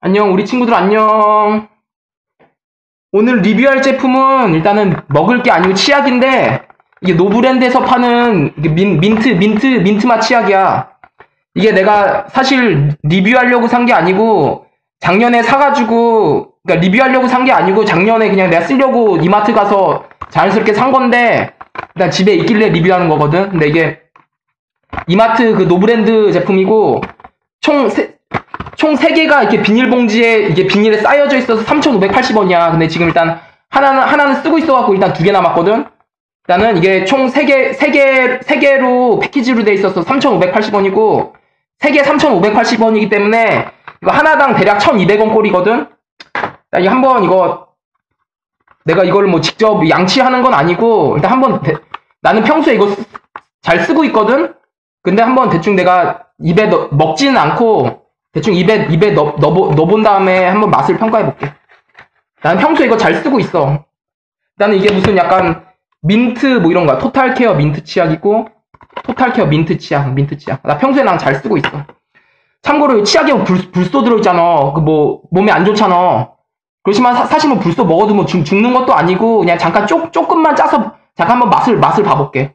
안녕, 우리 친구들 안녕. 오늘 리뷰할 제품은 일단은 먹을 게 아니고 치약인데, 이게 노브랜드에서 파는 민, 민트, 민트, 민트맛 치약이야. 이게 내가 사실 리뷰하려고 산 게 아니고, 작년에 사가지고, 그러니까 리뷰하려고 산 게 아니고, 작년에 그냥 내가 쓰려고 이마트 가서 자연스럽게 산 건데, 일단 집에 있길래 리뷰하는 거거든. 근데 이게, 이마트 그 노브랜드 제품이고, 총, 세, 총 3개가 이렇게 비닐봉지에, 이게 비닐에 쌓여져 있어서 3,580원이야. 근데 지금 일단 하나는, 하나는 쓰고 있어 갖고 일단 두 개 남았거든? 일단은 이게 총 3개, 3개, 3개로 패키지로 돼 있어서 3,580원이고, 3개 3,580원이기 때문에, 이거 하나당 대략 1,200원 꼴이거든? 나 이거 한번 이거, 내가 이걸 뭐 직접 양치하는 건 아니고, 일단 한번, 대- 나는 평소에 이거 쓰- 잘 쓰고 있거든? 근데 한번 대충 내가 입에 넣, 먹지는 않고, 대충 입에, 입에 넣, 넣어, 넣어본 다음에 한번 맛을 평가해 볼게. 나는 평소에 이거 잘 쓰고 있어. 나는 이게 무슨 약간 민트 뭐 이런 거야. total care 민트 치약이고, total care 민트 치약, 민트 치약. 나 평소에 난 잘 쓰고 있어. 참고로 이 치약에 불, 불소 들어있잖아. 그 뭐, 몸에 안 좋잖아. 그렇지만 사, 사실 뭐 불소 먹어도 뭐 죽, 죽는 것도 아니고, 그냥 잠깐 쪼, 조금만 짜서 잠깐 한번 맛을, 맛을 봐볼게.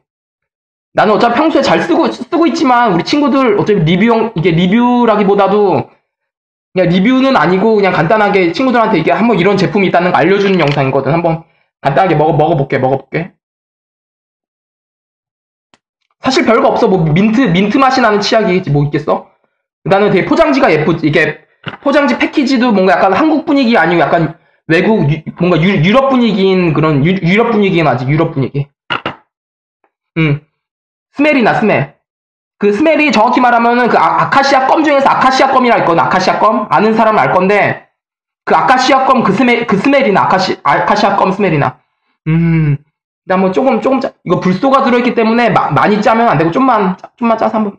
나는 어차피 평소에 잘 쓰고, 쓰고 있지만, 우리 친구들 어차피 리뷰용, 이게 리뷰라기보다도, 그냥 리뷰는 아니고, 그냥 간단하게 친구들한테 이게 한번 이런 제품이 있다는 거 알려주는 영상이거든. 한번 간단하게 먹어, 먹어볼게, 먹어볼게. 사실 별거 없어. 뭐, 민트, 민트 맛이 나는 치약이 뭐 있겠어? 나는 되게 포장지가 예쁘지. 이게, 포장지 패키지도 뭔가 약간 한국 분위기 아니고 약간 외국, 유- 뭔가 유, 유럽 분위기인 그런, 유, 유럽 분위기에 맞지, 유럽 분위기. 음. smell이 나, smell. 그 smell이 정확히 말하면은 그 아, 카시아껌 중에서 아카시아 껌이라 있거든, 아카시아 껌. 아는 사람은 알 건데, 그 아카시아 껌 그 smell, 그 smell이 나, 아카시, 아카시아 껌 smell이 나. 음. 나 뭐 조금, 조금 짜, 이거 불소가 들어있기 때문에 마- 많이 짜면 안 되고, 좀만, 짜- 좀만 짜서 한번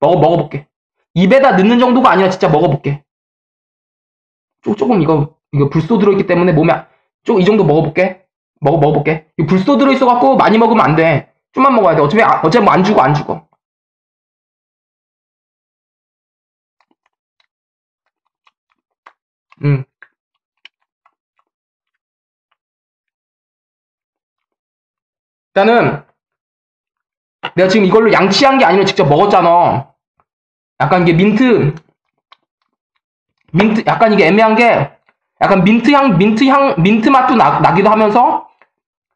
먹어, 먹어볼게. 입에다 넣는 정도가 아니라 진짜 먹어볼게. 조, 조금 이거, 이거 불소 들어있기 때문에 몸에, 좀이 정도 먹어볼게. 먹어, 먹어볼게. 이거 불소 들어있어갖고 많이 먹으면 안 돼. 좀만 먹어야 돼. 어차피, 아- 어차피 뭐안 죽어, 안 죽어. 음. 일단은, 내가 지금 이걸로 양치한 게 아니라 직접 먹었잖아. 약간 이게 민트, 민트, 약간 이게 애매한 게, 약간 민트 향, 민트 향, 민트 맛도 나, 나기도 하면서,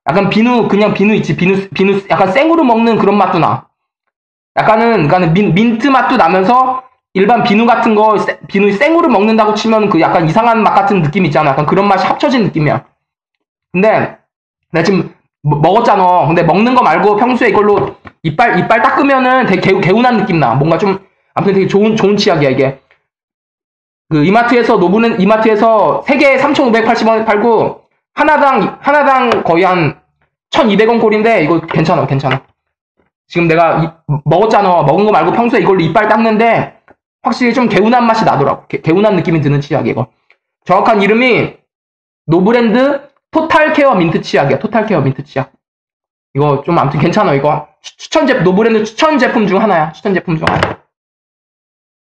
약간 비누, 그냥 비누 있지. 비누, 비누, 약간 생으로 먹는 그런 맛도 나. 약간은, 그러니까 민, 민트 맛도 나면서, 일반 비누 같은 거, 세- 비누 생으로 먹는다고 치면 그 약간 이상한 맛 같은 느낌 있잖아. 약간 그런 맛이 합쳐진 느낌이야. 근데, 내가 지금 먹- 먹었잖아. 근데 먹는 거 말고 평소에 이걸로 이빨, 이빨 닦으면은 되게 개, 개운한 느낌 나. 뭔가 좀, 아무튼 되게 좋은, 좋은 치약이야, 이게. 그 이마트에서 노브는 이마트에서 3개에 3,580원에 팔고 하나당 하나당 거의 한 1,200원 꼴인데 이거 괜찮아 괜찮아. 지금 내가 이- 먹었잖아. 먹은 거 말고 평소에 이걸로 이빨 닦는데 확실히 좀 개운한 맛이 나더라고. 개, 개운한 느낌이 드는 치약이야 이거. 정확한 이름이 노브랜드 total care 민트 치약이야. total care 민트 치약. 이거 좀 아무튼 괜찮아 이거. 추- 추천 제품 노브랜드 추천 제품 중 하나야. 추천 제품 중 하나